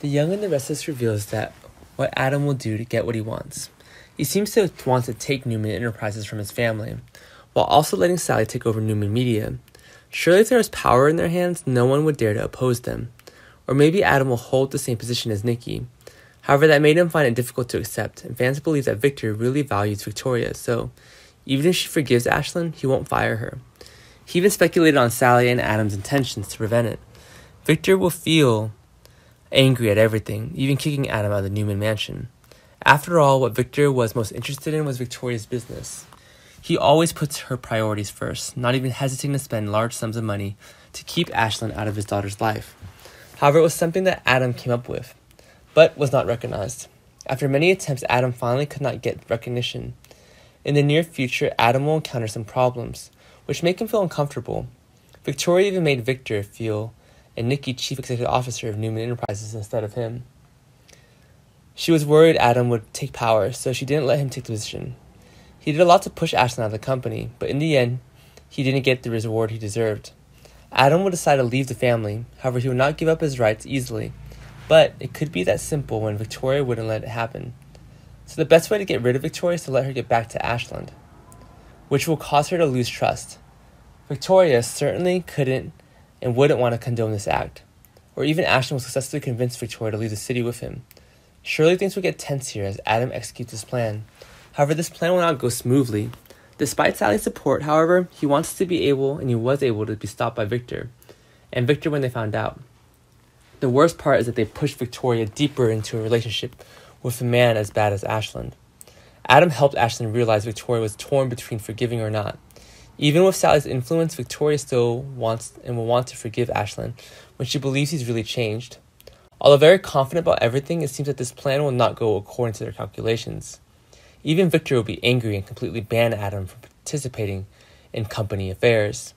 The Young and the Restless reveals that what Adam will do to get what he wants. He seems to want to take Newman Enterprises from his family, while also letting Sally take over Newman Media. Surely, if there was power in their hands, no one would dare to oppose them. Or maybe Adam will hold the same position as Nikki. However, that made him find it difficult to accept, and fans believe that Victor really values Victoria, so even if she forgives Ashland, he won't fire her. He even speculated on Sally and Adam's intentions to prevent it. Victor will feel angry at everything, even kicking Adam out of the Newman mansion. After all, what Victor was most interested in was Victoria's business. He always puts her priorities first, not even hesitating to spend large sums of money to keep Ashland out of his daughter's life. However, it was something that Adam came up with, but was not recognized. After many attempts, Adam finally could not get recognition. In the near future, Adam will encounter some problems, which make him feel uncomfortable. Victoria even made Victor feel and Nikki chief executive officer of Newman Enterprises instead of him. She was worried Adam would take power, so she didn't let him take the position. He did a lot to push Ashland out of the company, but in the end, he didn't get the reward he deserved. Adam would decide to leave the family, however, he would not give up his rights easily. But it could be that simple when Victoria wouldn't let it happen. So the best way to get rid of Victoria is to let her get back to Ashland, which will cause her to lose trust. Victoria certainly couldn't and wouldn't want to condone this act. Or even Ashton will successfully convince Victoria to leave the city with him. Surely things will get tense here as Adam executes his plan. However, this plan will not go smoothly. Despite Sally's support, however, he wants to be able, and he was able to be stopped by Victor. And Victor when they found out. The worst part is that they pushed Victoria deeper into a relationship with a man as bad as Ashland. Adam helped Ashland realize Victoria was torn between forgiving or not. Even with Sally's influence, Victoria still wants and will want to forgive Ashland when she believes he's really changed. Although very confident about everything, it seems that this plan will not go according to their calculations. Even Victor will be angry and completely ban Adam from participating in company affairs.